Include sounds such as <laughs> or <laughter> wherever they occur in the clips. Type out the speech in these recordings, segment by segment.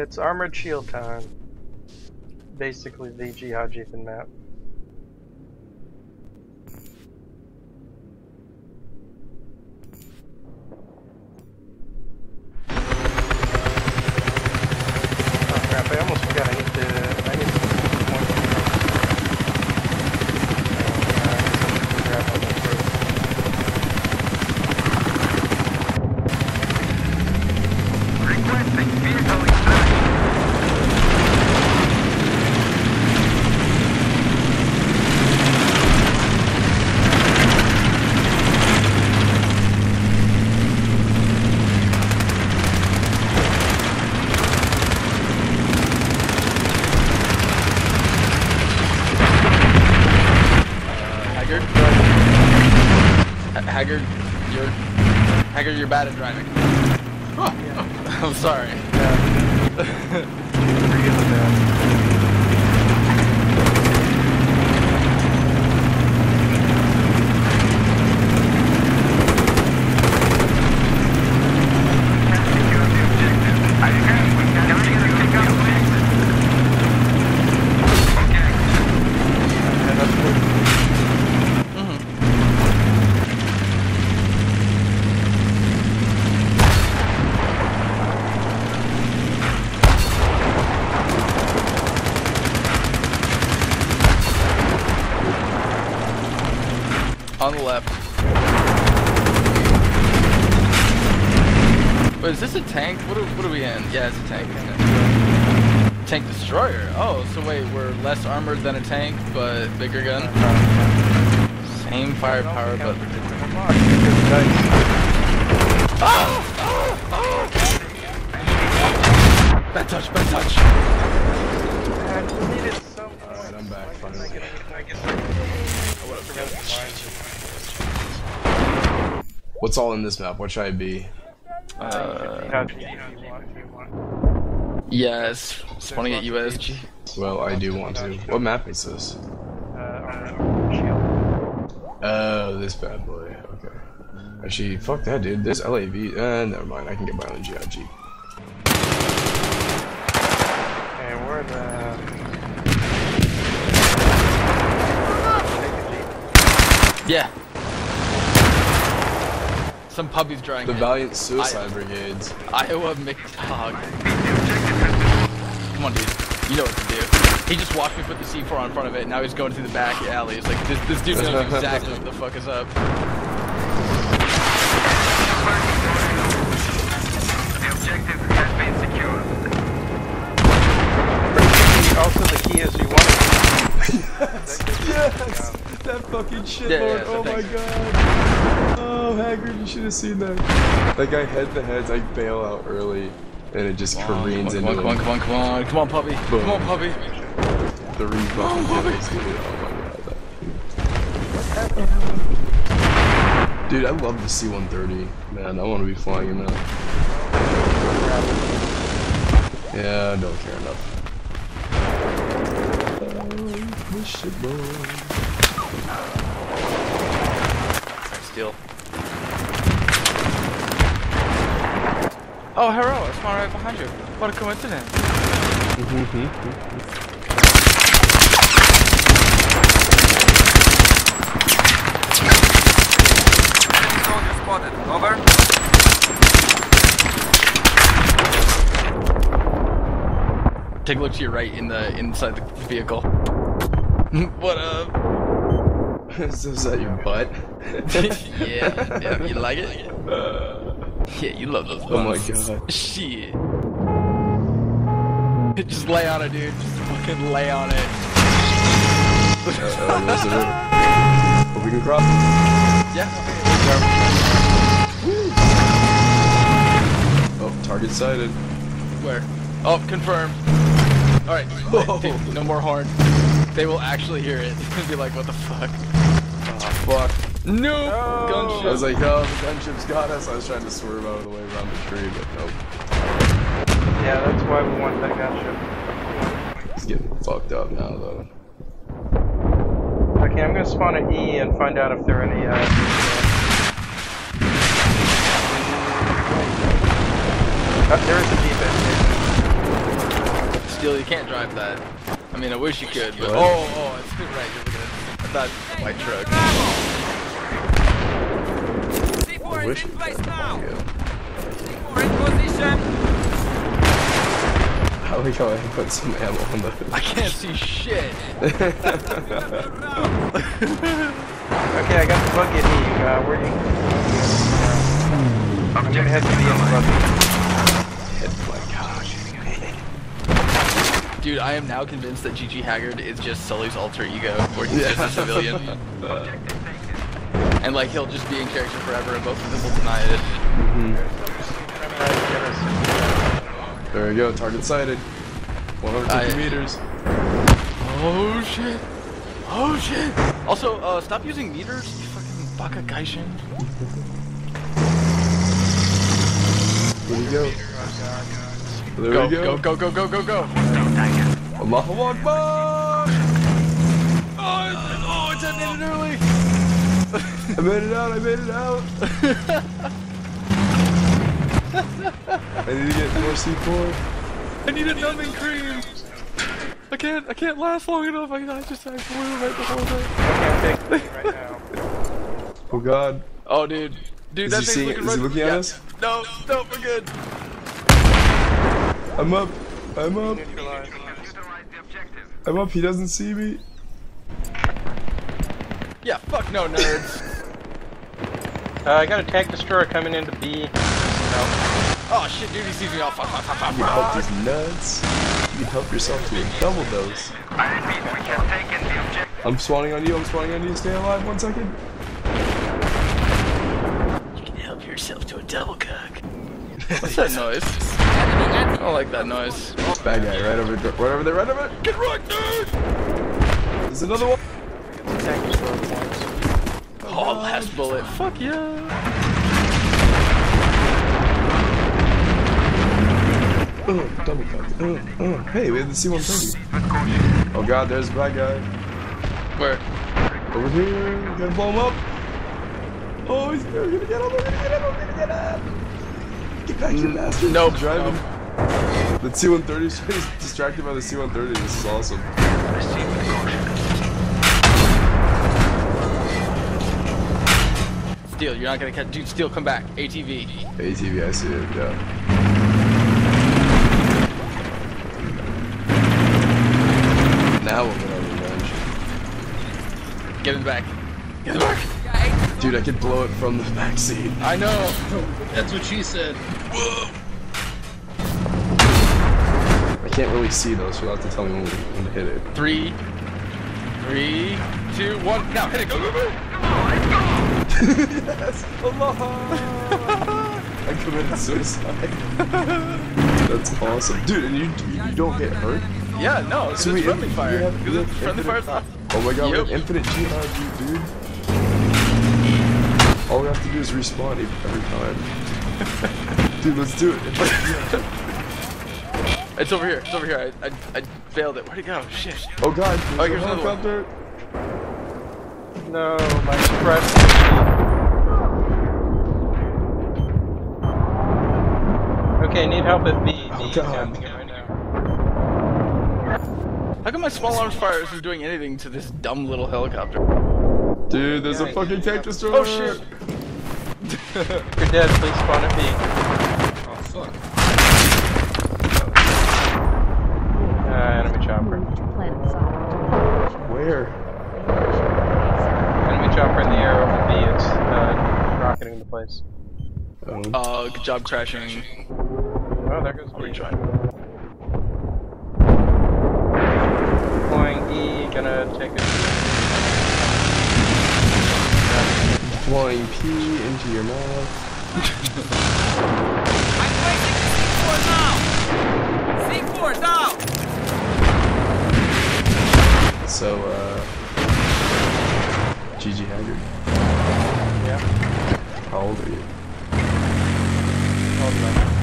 It's Armored Shield time. Basically the Jihad map. Oh crap, I almost forgot I need to I need to put points in. Uh, I guess I should grab one of those first. Requesting vehicle inspection. Haggard? Ha- Haggard, you're Haggard, you're bad at driving. <laughs> I'm sorry. Really <laughs> bad. Secure the objective. I have. We can either take out objective. Okay. Yeah, that's good. On the left. Wait, is this a tank? What are, what are we in? Yeah, it's a tank. it? Tank destroyer. Oh, so wait, we're less armored than a tank, but bigger gun. Same firepower, but bad touch, bad touch. I get- What's all in this map? What should I be? Uh, Jihad if you want, if you want. yes, spawning at USG. Well, I do want to. What map is this? Uh, Oh, this bad boy. Okay. Actually, fuck that, dude. This LAV. Uh, never mind. I can get my own GIG. Okay, where the... Yeah. Some puppies drying The it. Valiant Suicide I- Brigades. Iowa McDog. Come on, dude. You know what to do. He just watched me put the C4 on front of it. and Now he's going through the back alley. It's like this, this dude knows exactly what the fuck is up. The objective has been secured. Also, the key is <laughs> you want to... Yes! That fucking shit, Yeah, yeah, so oh my god. Oh, Haggard, you should have seen that. That guy head the heads, I bail out early, and it just Come on, careens come into on, come on, come on, come on, come on, puppy. Come on, puppy. Three fucking kills, dude. Oh my god. Dude, I love the C-130. Man, I want to be flying in that. Yeah, I don't care enough. Steal. Oh, Hero, it's my right behind you. What a coincidence. Enemy soldier spotted. Over. Take a look to your right in the inside the vehicle. <laughs> what up? Is <laughs> is that your butt? <laughs> yeah, yeah, you like it? <laughs> Yeah, you love those Oh my god. <laughs> Shit. <laughs> Just lay on it, dude. Just fucking lay on it. Uh, there's the river. Hope we can cross. Yeah. Oh, target sighted. Where? Oh, confirmed. Alright, Whoa. dude, no more horn. They will actually hear it and be like, what the fuck? Oh, fuck. No! Gunship. I was like, oh, the gunship's got us. I was trying to swerve out of the way around the tree, but nope. Yeah, that's why we want that gunship. It's getting fucked up now, though. Okay, I'm gonna spawn an E and find out if there are any, uh... Uh, there is a Jeep in here. Still, you can't drive that. I mean, I wish you could, but oh, oh, it's right. You're looking at. I thought white truck. I wish it was that long ago. How we go ahead and put some ammo on the. I can't see shit. <laughs> Okay, I got the E. Uh, where you? Uh, I'm gonna head to the end buggy. Dude, I am now convinced that Gigi Haggard is just Sully's alter ego, where he's just a civilian. <laughs> and like he'll just be in character forever and both of them will deny it. There we go, target sighted. 150 I- meters. Oh shit. Oh shit. Also, uh, stop using meters, you fucking baka gaijin. There we go. There Go, we go. go, go, go, go, go, go. Allahu Akbar! Oh, it's- oh, it's ended early. I made it out, I made it out! I need to get more C4. I need a numbing cream. I can't, I can't last long enough. I, I just, I flew right before that. Okay, I'm taking it right now. Oh god. Oh, dude. Dude, Is that he thing's seeing- looking is right he looking at yeah. us? No, no, we're good. I'm up. I'm up. Neutralize. Neutralize the objective. I'm up. He doesn't see me. Yeah, fuck no, nerds. <laughs> Uh, I got a tank destroyer coming into B. No. oh shit, dude, he sees me. Oh, fuck, fuck, fuck, fuck, You help these nuts. You can help yourself to a double dose. I repeat, we have taken the objective. I'm spawning on you. I'm spawning on you. Stay alive one second. You can help yourself to a double cock. <laughs> What's that noise? I don't like that noise. Bad guy, right over, right over there, right over there. Get wrecked, dude! There's another one. Tank destroyer points. Oh, last bullet. Fuck yeah. Uh, double cut. Uh, uh. Hey, we have the C-130. Oh god, there's a bad guy. Where? Over here. We gotta blow him up. Oh, he's we're gonna get him. We're gonna get him. We're gonna get him. Get back, you bastard. Nope. Driving. The C-130 is <laughs> distracted by the C-130. This is awesome. Steel, you're not gonna catch. Dude, Steel, come back. ATV. ATV, I see it. Yeah. Now we're gonna revenge. Get in the back. Get in the back. Dude, I could blow it from the back seat. I know. That's what she said. I can't really see though, so you'll have to tell me when, when to hit it. Three, three, two, one. Now hit it. Go, go, go. Yes! Allah! <laughs> I committed suicide. That's awesome. Dude, and you you don't get hurt? Yeah, no, it's So we- friendly we fire. have- we Because have friendly infinite- fire's off. Oh my god, we have infinite jihad, you dude. All we have to do is respawn every time. <laughs> dude, let's do it. It's over here. It's over here. I, I, I failed it. Where'd it go? Shit. Oh god, Oh, there's here's a another one. helicopter. No, my suppressed. Okay, need help at B. B Oh, God. right now. How come my small arms fire isn't doing anything to this dumb little helicopter? Dude, there's a fucking tank destroyer. Oh shit. If you're dead, please spawn at B. Oh fuck. Uh, enemy chopper. Planet. Where? Enemy chopper in the air over B. It's uh, rocketing the place. Um, Uh, good job crashing. Oh, there goes I'll B. retry. Deploying E, gonna take it. Flying P into your mouth. <laughs> I'm placing C4 now! C4 now! So, uh. Gigi Haggard. Yeah. How old are you? Hold on.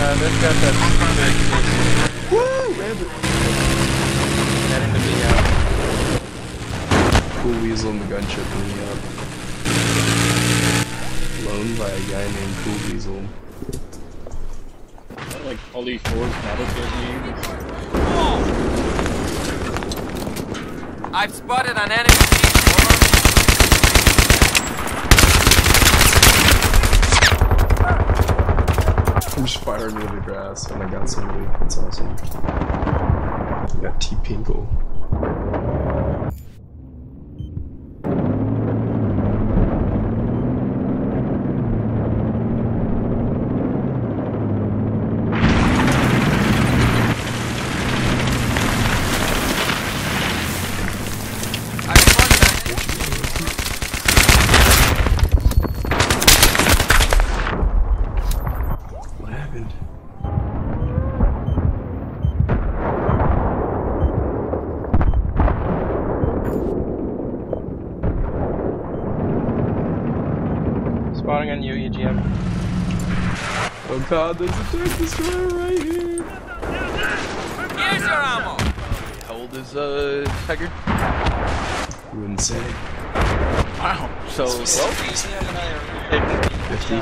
Uh, this got that Woo! Rabbit! to. Cool weasel in the gunship moving up. Low owned by a guy named Cool Weasel. That like Ford's Battlefield game? I've spotted an enemy I'm just firing into the grass and I got somebody. That's awesome. I got T Pinkle. I've spotted an enemy. What happened? Spawning on you, EGM. Oh god, there's a tank destroyer right here! Here's your ammo. How old is uh Tiger? You wouldn't say. Wow. So well, 50?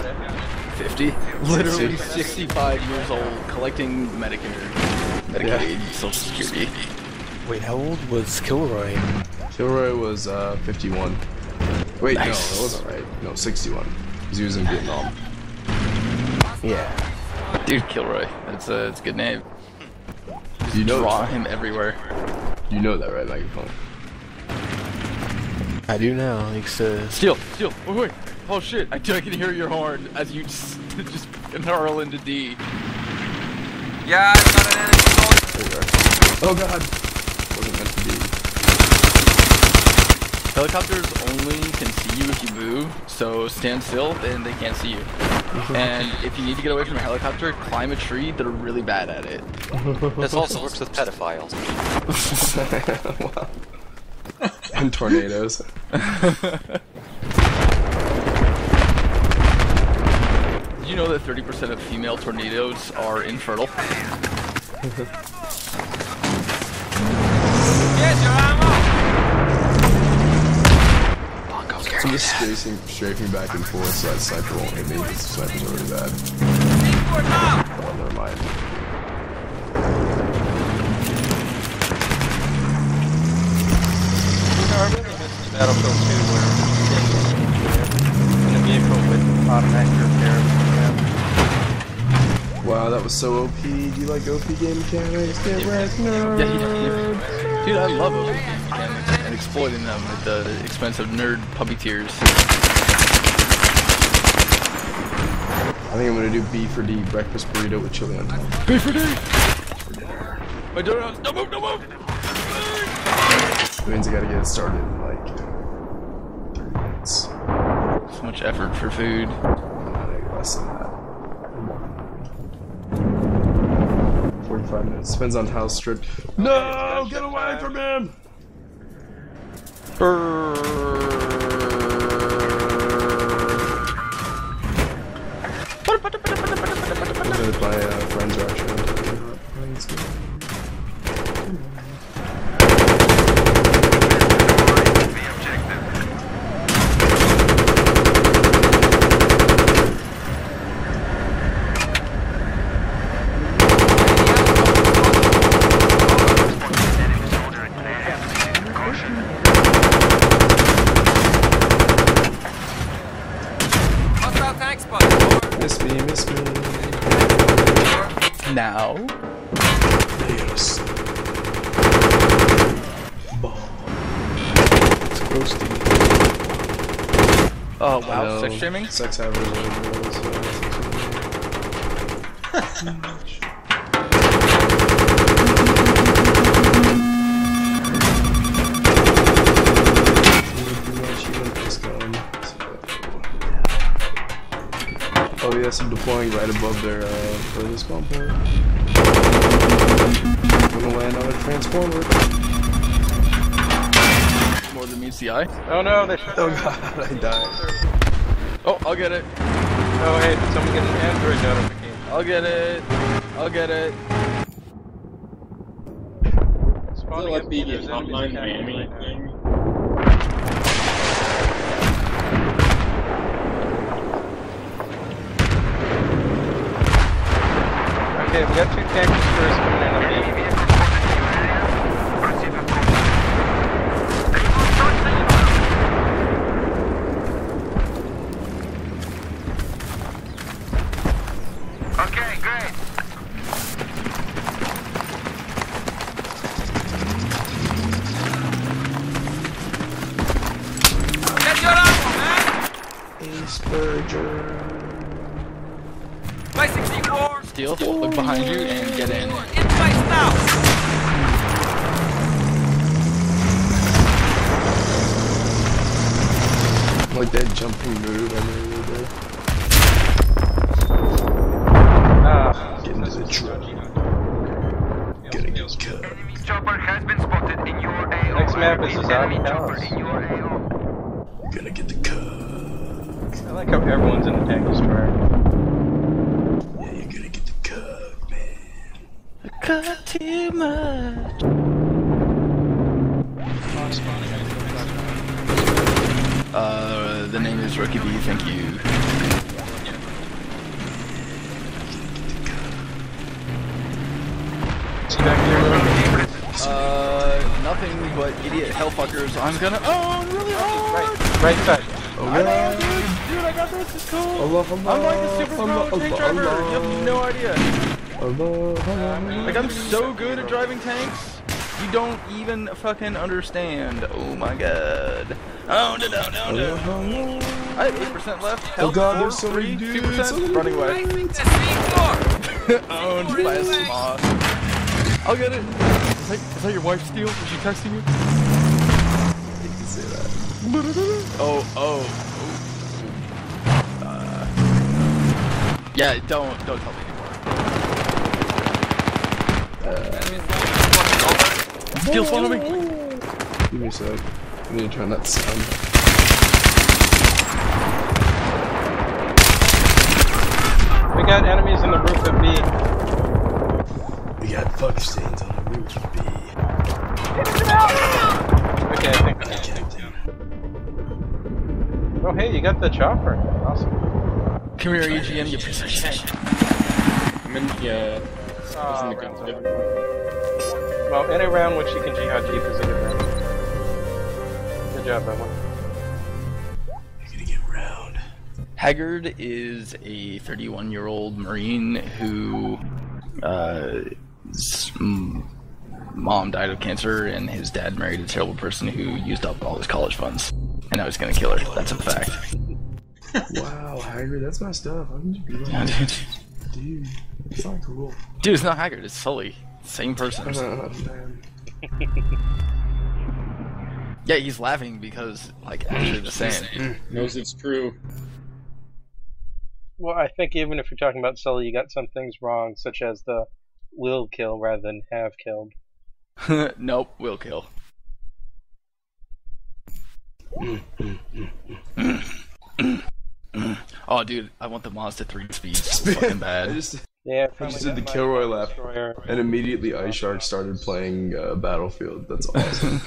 50. Literally 65 years old, collecting Medicare, Medicaid, Social Security. Wait, how old was Kilroy? Kilroy was uh, 51. Wait, no, that wasn't right. No, 61. Because he was in Vietnam. Yeah. Dude, Kilroy. That's a, it's a good name. You know, Draw him everywhere. you know that, right, Microphone? I do now. It's uh, Steal, steal. Wait, wait. Oh shit! I, I can hear your horn as you just <laughs> just gnarl into D. Yeah, I've got an enemy soldier. There you are. Oh god! Wasn't meant to be. Helicopters only can see you if you move, so stand still and they can't see you. Mm-hmm. and if you need to get away from a helicopter, climb a tree. They're really bad at it. <laughs> This also works with pedophiles. wow. <laughs> and tornadoes. <laughs> Did you know that 30% of female tornadoes are infertile? Here's your ammo. So I'm just strafing, strafing back and forth so that sniper won't hit me. This sniper's are really bad. Oh, never mind. I really missed Battlefield 2 where in a vehicle with automatic repair. Wow, that was so OP. Do you like OP game mechanics? Get wrecked, no. Yeah, yeah. Dude, I love open mechanics and exploiting them at the expense of nerd puppeteers. I think I'm gonna do B for D, breakfast burrito with chili on top. B for D! For dinner. My donuts, don't move, don't move! That means I gotta get it started in like 30 minutes. So much effort for food. Less than that. 45 minutes. Depends on how strict. No! Get away from him! Buy uh, friends ration. Hostile tank spotted. Miss me, miss me. Now? Yes. Oh, it's close to you. Oh I wow, know. sex shaming? Sex havers <laughs> are everywhere, so- yes, I'm deploying right above their uh, furthest spawn point. Gonna land on a transformer. More than meets the eye. Oh no, they shut Oh down. god, <laughs> I died. Oh, I'll get it. Oh hey, did someone get an Android notification? I'll get it. I'll get it. Spawning Will it at be the enemies hotline attacking Miami right thing? We got two tank destroyers behind you, and get in. In place now. Like that jumping move I made a little Ah, Get into the truck. Gonna get cut. Enemy chopper has been spotted in your AO. Next map is Repeat, the zombie enemy See back here, little Uh, nothing but idiot hellfuckers. I'm gonna. Oh, I'm really hard! right, right side. I know, dude! Dude, I got this, it's cool! Allah, Allah, I'm like the super pro Allah, tank Allah, driver! You have no idea! Allah, Allah. Like, I'm so good at driving tanks, you don't even fucking understand. Oh my god. Oh, no, no, no, no. I have 8% left. Health, God, four, there's so many three, dudes. 2%, running away. That's <laughs> C4. Owned by a Smosh. I'll get it. Is that, is that your wife, Steele? Was she texting you? Oh, oh. oh. Uh, yeah, don't, don't tell me anymore. Steele's following me. Give me a sec. I need to turn that sound. We got enemies in the roof of B. We got fuck stains on the roof of B. Okay, I think. Oh, hey, you got the chopper. Awesome. Come here, EGM, you piece of shit. I'm in the, uh, Oh, in the rounds gun. over. Well, any round which you can jihad jeep is a good round. Good job, Emma. You're gonna get round. Haggard is a 31 year old Marine who, uh, his Mm. mom died of cancer and his dad married a terrible person who used up all his college funds. And now he's gonna kill her. That's a fact. <laughs> Wow, Hagrid, that's my stuff. How can you be like Yeah, that? dude. Dude, it's not cool. Dude, it's not Haggard, it's Sully. Same person. <laughs> Oh. Yeah, he's laughing because, like, actually the same. Mm, knows it's true. Well, I think even if you're talking about Sully, you got some things wrong, such as the will kill rather than have killed. <laughs> nope, will kill. <coughs> oh, dude, I want the Mazda 3 speeds. <laughs> Fucking I bad. just, Yeah, I just did the Kilroy lap, and immediately Ice Shark started playing uh, Battlefield. That's <laughs> awesome.